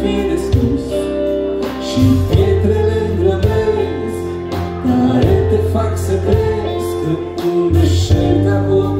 fi de sus Și pietrele îngrămezi Care te fac să crezi Că un deșert acolo